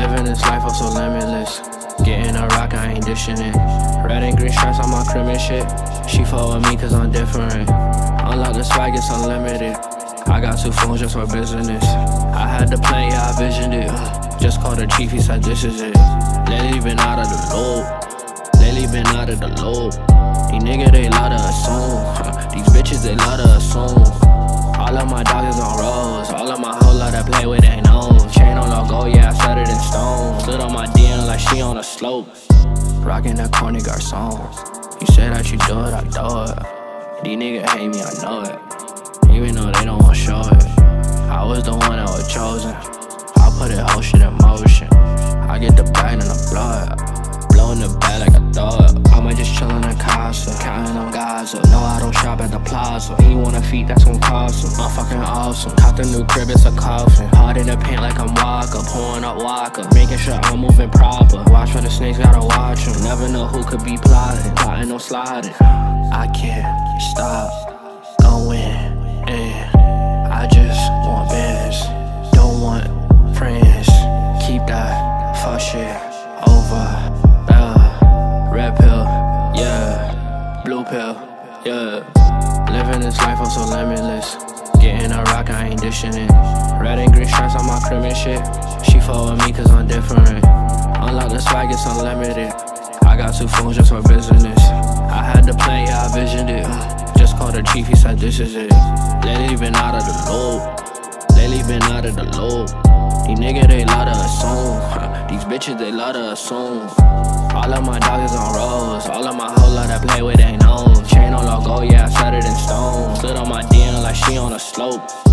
Living this life, I'm so limitless. Getting a rock, I ain't dishing it. Red and green stripes on my crib and shit. She fuck with me cause I'm different. Unlock the swag, it's unlimited. I got two phones just for business. I had the plan, yeah, I visioned it. Just called the chief, he said this is it. Lately been out of the loop. Lately been out of the loop. These niggas, they love to assume. These bitches, they love to assume. All of my dogs is on rolls. All of my whole lot to play with ain't. On stone. Stood on my DM like she on a slope. Rockin' that corny garçon. You said that you do it, I do it. These niggas hate me, I know it. Even though they don't wanna show it. I was the one that was chosen. I put it whole shit in motion. I get the bag and I blood. it. Blow in the bag like a thought. I'ma just chill in the casa, counting guys up. No, I don't shop at the plaza. He wanna feed, that's gon' cost him. I'm fucking awesome. Caught the new crib, it's a coffin. Hard pouring up Waka. Making sure I'm moving proper. Watch for the snakes, gotta watch them. Never know who could be plotting. Plotting, no sliding. I can't stop going in. I just want bands, don't want friends. Keep that fuck shit over. Yeah, red pill, yeah, blue pill, yeah. Living this life, I'm so limitless. Getting a rock, I ain't dishing it. Red and green stripes on my crib and shit. She fuck with me cause I'm different. Unlock the swag, it's unlimited. I got two phones just for business. I had the plan, yeah, I visioned it. Just called the chief, he said this is it. Lately been out of the loop. Lately been out of the loop. These niggas, they love to assume. These bitches, they love to assume. All of my dogs is on rolls. All of my whole lot that play with ain't known. On a slope.